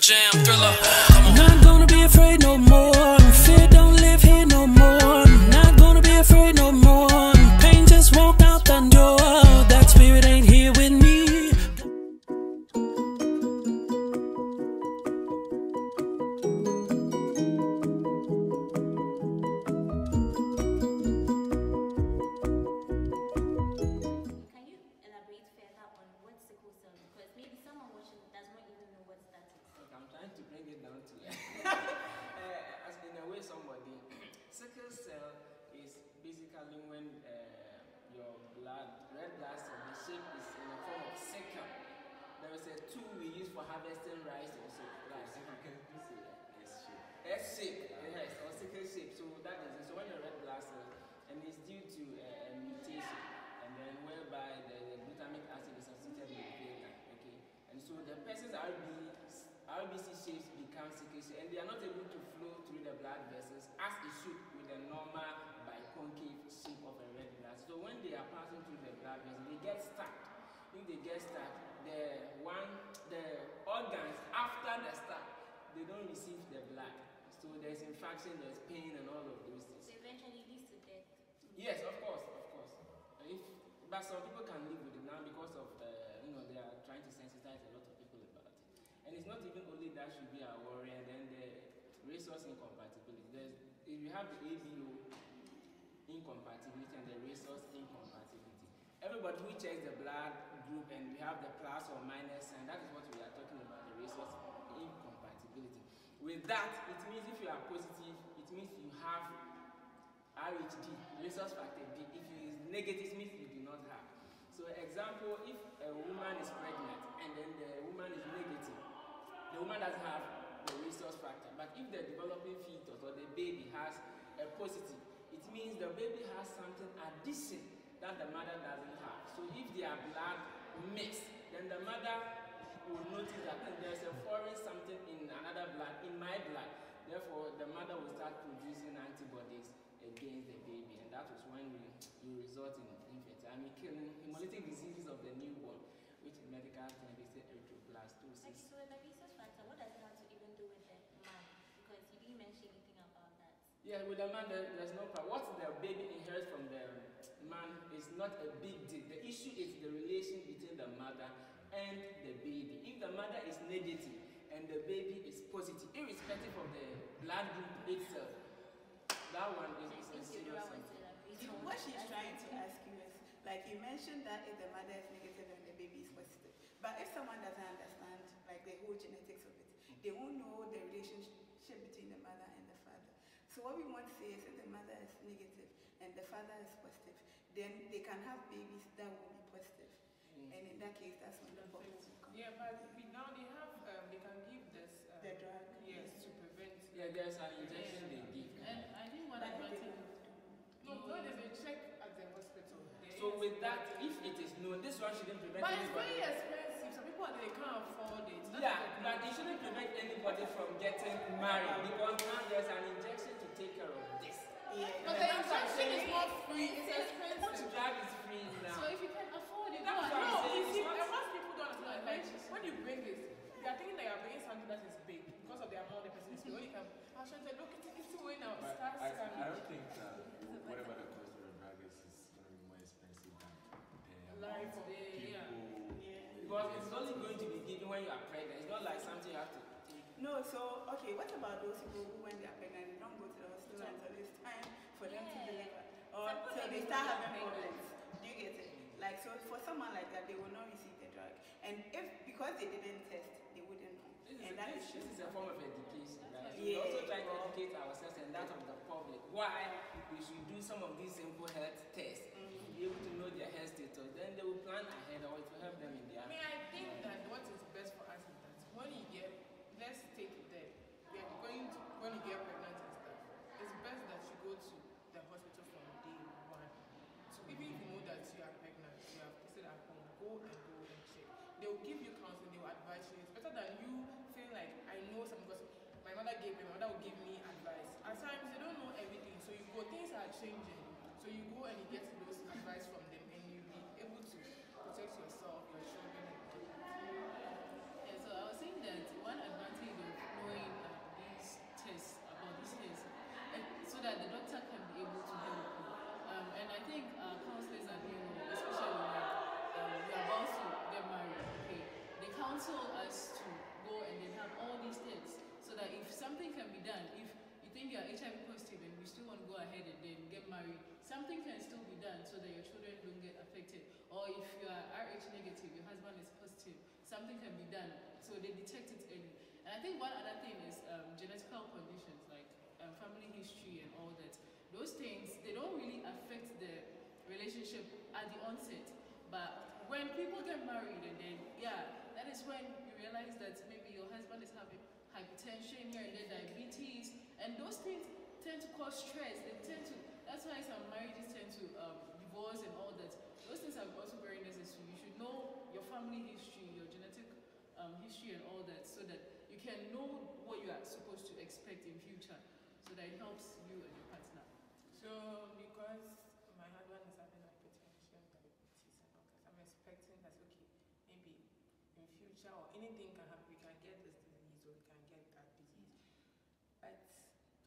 Jam Thriller. Person's RB, RBC shapes become cell and they are not able to flow through the blood vessels as it should with the normal biconcave shape of a red blood. So when they are passing through the blood vessels, they get stuck. If they get stuck, the one, the organs after the stuck, they don't receive the blood. So there's infection, there's pain, and all of those things. So eventually leads to death. Yes, of course, of course. If, but some people can live with it now because of, uh, you know, they are trying to sensitize a lot of people about it. And it's not even only that should be our worry, and then the resource incompatibility. There's, if you have the ABO incompatibility and the resource incompatibility, everybody who checks the blood group and we have the plus or minus sign, that is what we are talking about, the resource incompatibility. With that, it means if you are positive, it means you have RHD, resource factor D. If it is negative, it means you do not have. So example, if a woman is pregnant and then the woman is negative, the woman doesn't have the resource factor. But if the developing fetus or the baby has a positive, it means the baby has something addition that the mother doesn't have. So if their blood mix, then the mother will notice that "Hmm, there's a foreign something in another blood, in my blood. Therefore, the mother will start producing antibodies against the baby, and that was when we, we result in infancy. I mean, killing hemolytic diseases of the newborn, which in medical terms they say mention anything about that. Yeah, with the man, there, there's no problem. What the baby inherits from the man is not a big deal. The issue is the relation between the mother and the baby. If the mother is negative and the baby is positive, irrespective of the blood group itself, that one is, is a If serious thing. to elaborate So on what she's trying to ask you is, like you mentioned that if the mother is negative and the baby is positive, but if someone doesn't understand like the whole genetics of it, they won't know the relationship between the mother and the father. So what we want to say is if the mother is negative and the father is positive, then they can have babies that will be positive. And in that case, that's when the problem will come. Yeah, but we, now they have, um, they can give this. Um, The drug. Yes, to prevent. Yeah, there's an injection they give. And I think one But if they. No, no, there's a check at the hospital. There So is- with that, if it is known, this one shouldn't prevent But it's anybody. very expensive. Some people they can't afford it. That's Yeah, the but it shouldn't prevent anybody from getting married because now there's an injection to take care of this. Yeah. But the injection is not free. It's expensive. drug is free now. So if you can afford it, That's go what I'm ahead. No, saying. you see, it's not- and once people don't understand, like when you bring this, they are thinking that you are bringing something that is big because of the amount the person is paying. When you can, I was trying to say, look, it's it's way now. But Start I, scanning. I don't think that whatever the cost of the drug is is going to be more expensive than the Life amount of the- yeah. people. Because it's only going to be given when you are pregnant. It's not like something you have to take. No, so okay, about those people who when they are pregnant they don't go to the hospital until it's time for them to deliver? Or Some people till they start having pregnant. problems. Do you get it? Like so for someone like that they will not receive the drug. And if because they didn't test, they wouldn't know. This is, And that this, is this is a form of education. Right? Yeah. We also try to educate ourselves and that of the public. Why we should do some of these simple health tests to be able to know their health status. Then they will plan ahead or it will help that will give me advice. At times they don't know everything, so you go things are changing. So you go and you get those advice from them and you'll be able to protect yourself, your children. Yeah, so I was saying that one advantage of knowing um, these tests about these tests eh, so that the doctor can be able to help you. Um, and I think uh, counselors are being, especially when um, we are about to get married. Okay, they counsel us something can still be done so that your children don't get affected. Or if you are RH negative, your husband is positive, something can be done so they detect it early. And I think one other thing is um, genetical conditions like um, family history and all that. Those things they don't really affect the relationship at the onset, but when people get married and then yeah, that is when you realize that maybe your husband is having hypertension here and there, diabetes, and those things tend to cause stress. They tend to. That's why some marriages tend to um, divorce and all that. Those things are also very necessary. You should know your family history, your genetic um, history, and all that, so that you can know what you are supposed to expect in future, so that it helps you and your partner. So because my husband is having hypertension, diabetes, and all that, I'm expecting that okay, maybe in future or anything can happen, we can get this disease or we can get that disease. But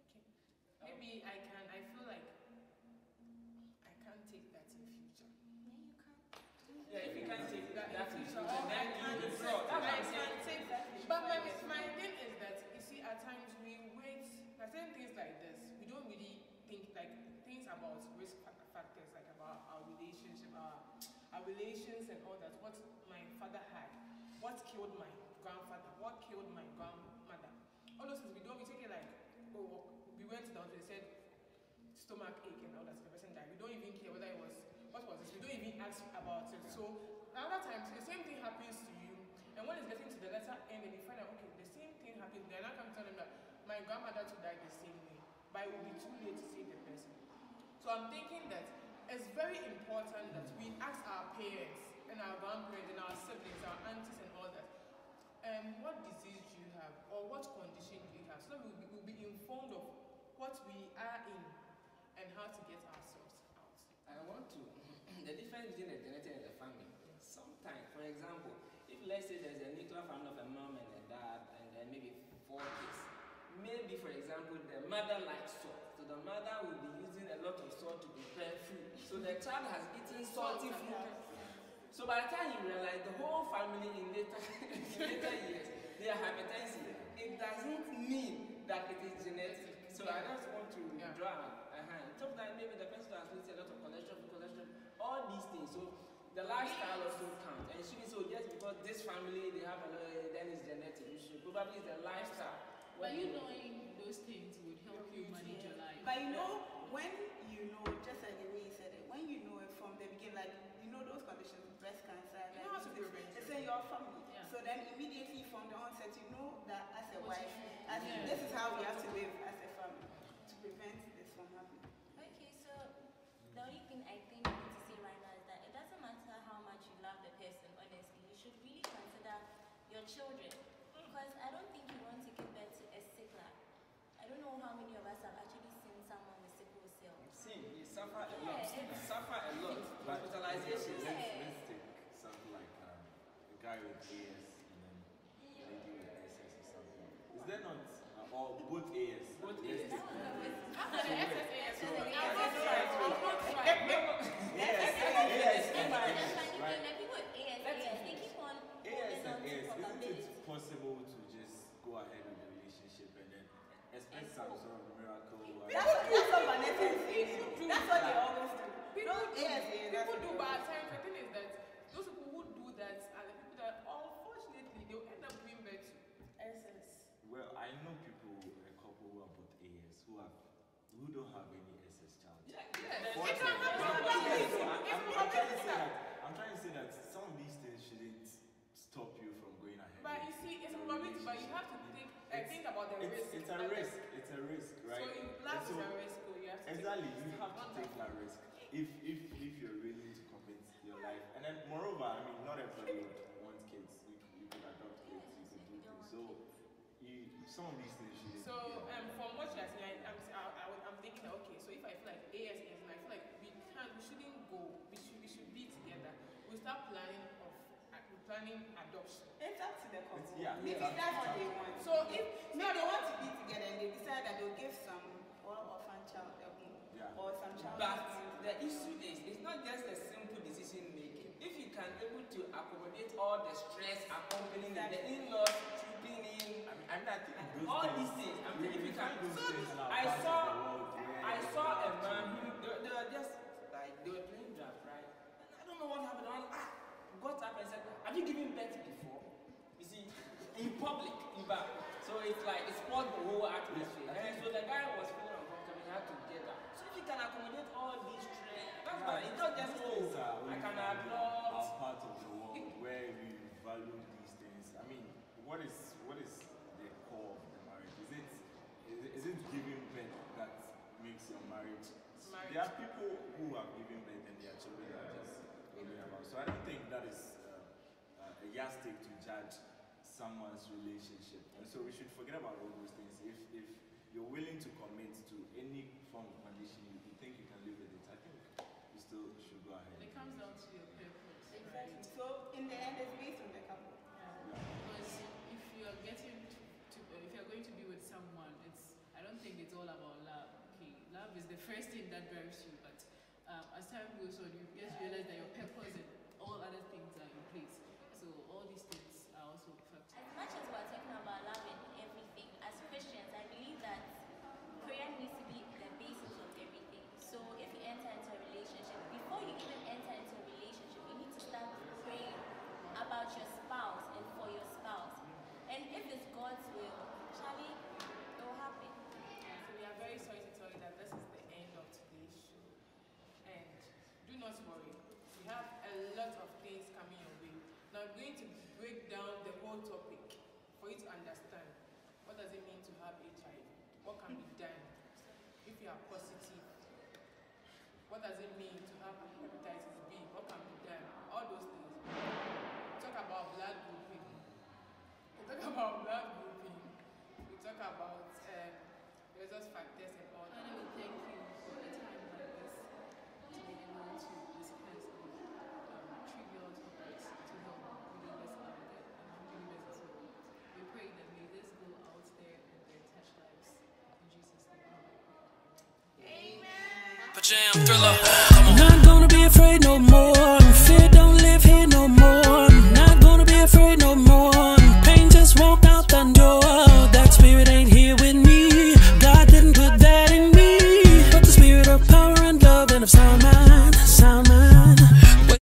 okay, maybe I can. I feel like I can't take that in future. Yeah, you can't. Yeah, if you can't take that, in that is future, then or I you can't withdraw. take- That's what I I'm saying. can take that. But my, my thing is that you see, at times we wait. Like certain things like this, we don't really think like things about risk factors, like about our relationship, our our relations and all that. What my father had, what killed my grandfather, what killed my grandmother. All those things we don't. We take it like, oh, oh we went down. to They said stomach ache and all that. The person died. We don't even care whether it was what was this. We don't even ask about it. So other times the same thing happens to you, and when it's getting to the letter end, and you find out okay, happened. Then I come tell them that my grandmother too died the same way, but it will be too late to save the person. So I'm thinking that it's very important that we ask our parents and our grandparents and our siblings, our aunties and all that, um, what disease do you have or what condition do you have, so that we'll be, we'll be informed of what we are in and how to get ourselves out. I want to. the difference between the genetic and the family. Sometimes, for example, if let's say there's a nuclear family of a mom and Maybe, for example, the mother likes salt, so the mother will be using a lot of salt to prepare food. So the child has eaten salty food. So by the time you realize the whole family in later, in later years, they are hypertensive. It doesn't mean that it is genetic. So I just want to Yeah. draw a hand. Sometimes maybe the person has listed a lot of cholesterol, cholesterol, all these things. So the lifestyle also counts. And it shouldn't so just because this family they have a lot, then it's genetic. You should probably it's the lifestyle. But you knowing those things would help you manage your life. But you know, when you know, just like the way you said it, when you know it from the beginning, like you know those conditions, breast cancer, You know how to diabetes, prevent it's in your family. Yeah. So then immediately from the onset, you know that as a What wife, you should- as yeah. this is how we have to live as a family to prevent this from happening. Okay, so the only thing I think you need to say right now is that it doesn't matter how much you love the person, honestly, you should really consider your children. Mm. Because I don't think you want to give birth to a sickler. I don't know how many of us have actually seen someone with sickle cell. Same, you suffer a Yeah, lot. You suffer a lot. But Hospitalization. Let's, Yeah. let's take something like um, a guy with AS and then a lady with SS or something. Is there not, uh, or both AS? Both Let's AS. take- After the SSAS, So the I'm not trying. I'm not trying. AS, And AS, the funny right? thing, the people with AS, AS, they on AS and on isn't it possible to just go ahead with the relationship and then expect some sort of miracle? uh, That's what, that's what Vanessa is saying. That's what they always do. People Don't do, yes, yes, people do, they but at times the thing is that those people who do that are the people that unfortunately they'll end up giving birth to SS. Well, I know people, a couple who are both AS, who have, who don't have any SS child. Yeah, Yes, yeah. it can happen. I- It's I'm, I'm trying to say that I'm trying to say that some of these things shouldn't stop you from going ahead. But you see, it's a your probability, but you have to think, I It's- think about the it's, risk. It's a risk. It's a risk, right? So in life so- a risk, you have to Exactly, take you have to take that risk if if if you're willing to commit your life. And then moreover, I mean, not everybody would want kids. You, you could adopt kids. You could do things. So you some of these things shouldn't. So um, from what you're saying, I, I'm, I, I, I'm thinking, okay, so if I feel like AS is, and I feel like we can't, we shouldn't go, we should, we should be together. We start planning planning adoption. Up to the couple. Yeah, Maybe up- that's what they want. So if, Maybe they want to be together and they decide that they'll give some or orphan child Yeah. or some child. But the issue is, it's not just a simple decision making. If you can able to accommodate all the stress accompanying it, the in-laws trooping in, I mean, I mean, I think those all things, these things. I'm we, thinking if you can. So I saw, I saw a man who they, they were just don't know what happened. I was, ah, got up and said, have you given birth before? You see, in public, in back. So it's like, it spoiled the whole atmosphere. And so the guy was feeling uncomfortable, he had to get up. So if you can accommodate all these trends, that's why it's not just, oh, I can adopt. Our part of the world where we value these things. I mean, what is what is the core of the marriage? Is it is is it giving birth that makes your marriage? Marriage. There are people who have given birth and their children are just going about. So I don't think that is uh, uh, a yardstick to judge someone's relationship. And so we should forget about all those things. If if you're willing to commit to any form of condition, you, you think you can live with it. I think you still should go ahead. It comes down to your purpose, right? Exactly. So in the end, it's based on the couple. Because if you're getting to, to uh, if you're going to be with someone, it's I don't think it's all about love. Okay, love is the first thing that drives you, but um, as time goes on, you just realize that your purpose and all other things are in place. All these things does it mean to have hepatitis B? What can be done? All those things. We talk about blood grouping. We talk about blood grouping. We talk about Pajam thriller.